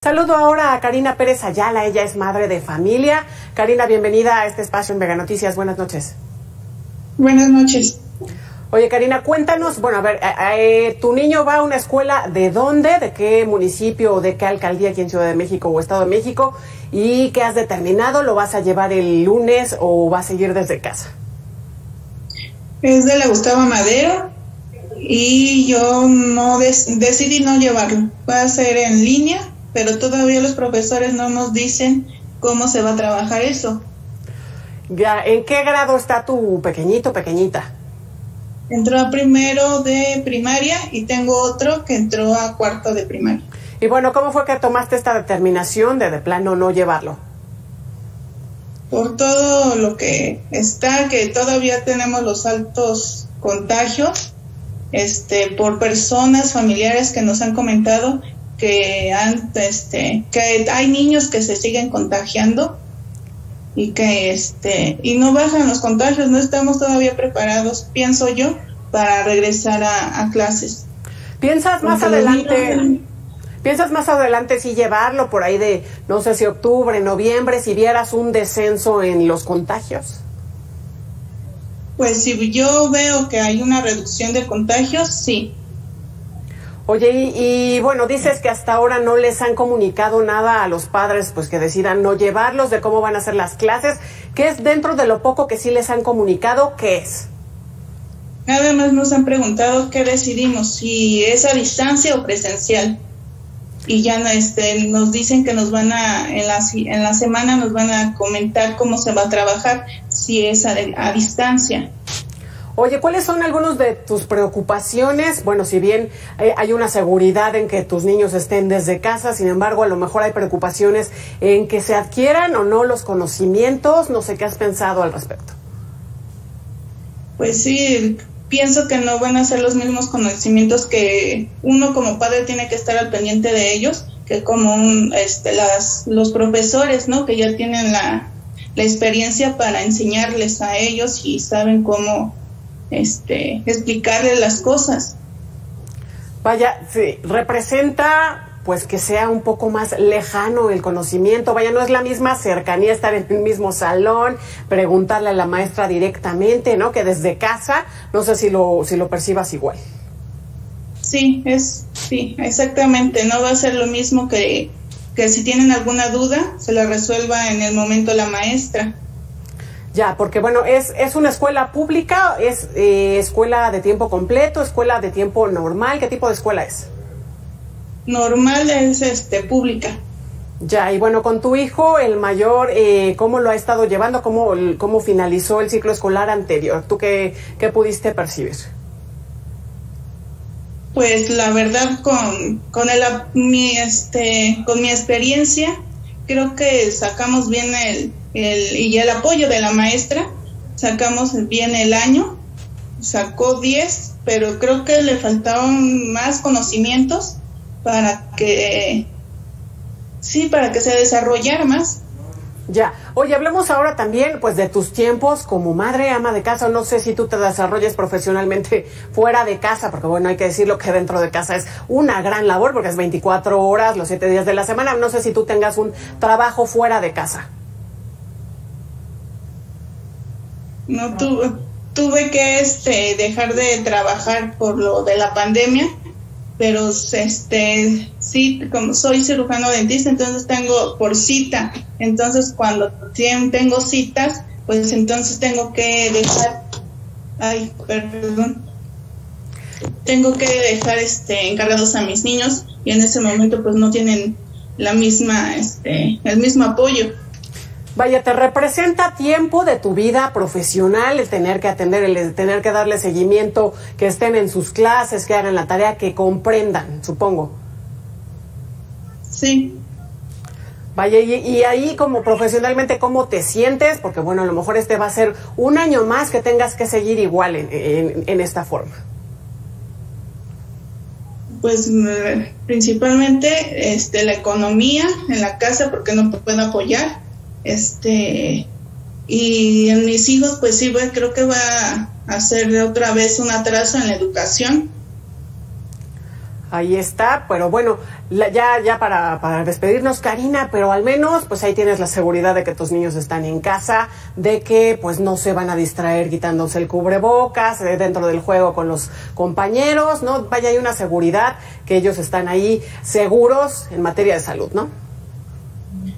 Saludo ahora a Karina Pérez Ayala, ella es madre de familia. Karina, bienvenida a este espacio en Vega Noticias. Buenas noches. Buenas noches. Oye, Karina, cuéntanos, bueno, a ver, eh, eh, tu niño va a una escuela de dónde, de qué municipio o de qué alcaldía aquí en Ciudad de México o Estado de México y qué has determinado, ¿lo vas a llevar el lunes o va a seguir desde casa? Es de la Gustavo Madero y yo no decidí no llevarlo. Va a ser en línea pero todavía los profesores no nos dicen cómo se va a trabajar eso. Ya, ¿en qué grado está tu pequeñito, pequeñita? Entró a primero de primaria y tengo otro que entró a cuarto de primaria. Y bueno, ¿cómo fue que tomaste esta determinación de de plano no llevarlo? Por todo lo que está, que todavía tenemos los altos contagios, este, por personas familiares que nos han comentado que, este, que hay niños que se siguen contagiando y que este y no bajan los contagios, no estamos todavía preparados, pienso yo, para regresar a, clases. ¿Piensas más adelante? ¿Piensas más adelante si llevarlo por ahí de, no sé si octubre, noviembre, si vieras un descenso en los contagios? Pues si yo veo que hay una reducción de contagios, sí, Oye, y, bueno, dices que hasta ahora no les han comunicado nada a los padres, pues que decidan no llevarlos, de cómo van a ser las clases. ¿Qué es dentro de lo poco que sí les han comunicado? ¿Qué es? Nada más nos han preguntado qué decidimos, si es a distancia o presencial. Y ya este, nos dicen que nos van a, en la, en la semana nos van a comentar cómo se va a trabajar, si es a, a distancia. Oye, ¿cuáles son algunos de tus preocupaciones? Bueno, si bien eh, hay una seguridad en que tus niños estén desde casa, sin embargo, a lo mejor hay preocupaciones en que se adquieran o no los conocimientos. No sé qué has pensado al respecto. Pues sí, pienso que no van a ser los mismos conocimientos que uno como padre tiene que estar al pendiente de ellos, que como este, las, los profesores, ¿no? Que ya tienen la experiencia para enseñarles a ellos y saben cómo este, explicarle las cosas. Vaya, sí, representa pues que sea un poco más lejano el conocimiento. Vaya, no es la misma cercanía estar en el mismo salón, preguntarle a la maestra directamente, ¿no? Que desde casa, no sé si lo, si lo percibas igual. Sí, es, sí, exactamente. No va a ser lo mismo que, que si tienen alguna duda, se la resuelva en el momento la maestra. Ya, porque bueno, es, es una escuela pública, es eh, escuela de tiempo completo, escuela de tiempo normal, ¿qué tipo de escuela es? Normal es este pública. Ya, y bueno, con tu hijo, el mayor, eh, ¿cómo lo ha estado llevando? ¿Cómo, ¿Cómo finalizó el ciclo escolar anterior? ¿Tú qué, qué pudiste percibir? Pues la verdad, con, con, el, mi, este, con mi experiencia, creo que sacamos bien el, el, y el apoyo de la maestra, sacamos bien el año, sacó 10, pero creo que le faltaban más conocimientos para que, sí, para que se desarrollara más. Ya. Oye, hablemos ahora también, pues, de tus tiempos como madre, ama de casa. No sé si tú te desarrolles profesionalmente fuera de casa, porque bueno, hay que decirlo que dentro de casa es una gran labor, porque es 24 horas, los 7 días de la semana. No sé si tú tengas un trabajo fuera de casa. No tuve, tuve que este dejar de trabajar por lo de la pandemia, pero este sí, como soy cirujano dentista, entonces tengo por cita. Entonces cuando tengo citas, pues entonces tengo que dejar ay, perdón. Tengo que dejar este encargados a mis niños y en ese momento pues no tienen la misma este el mismo apoyo. Vaya, te representa tiempo de tu vida profesional el tener que atender, el tener que darle seguimiento, que estén en sus clases, que hagan la tarea, que comprendan, supongo. Sí. Vaya, y, ahí como profesionalmente, ¿cómo te sientes? Porque bueno, a lo mejor este va a ser un año más que tengas que seguir igual en, en esta forma. Pues eh, principalmente este, la economía en la casa porque no puedo apoyar este, y en mis hijos, pues sí, creo que va a ser otra vez un atraso en la educación. Ahí está, pero bueno, ya, ya para, para, despedirnos, Karina, pero al menos pues ahí tienes la seguridad de que tus niños están en casa, de que pues no se van a distraer quitándose el cubrebocas eh, dentro del juego con los compañeros, ¿no? Vaya, hay una seguridad que ellos están ahí seguros en materia de salud, ¿no?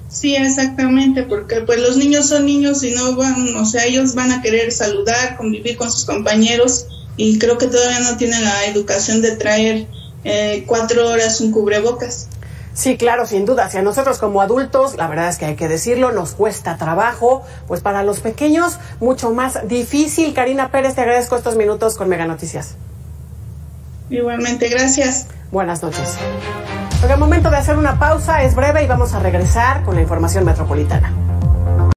Sí, exactamente, porque pues los niños son niños y no van, o sea, ellos van a querer saludar, convivir con sus compañeros y creo que todavía no tienen la educación de traer eh, cuatro horas un cubrebocas. Sí, claro, sin duda. Si a nosotros como adultos, la verdad es que hay que decirlo, nos cuesta trabajo, pues para los pequeños mucho más difícil. Karina Pérez, te agradezco estos minutos con Mega Noticias. Igualmente, gracias. Buenas noches. El momento de hacer una pausa es breve y vamos a regresar con la información metropolitana.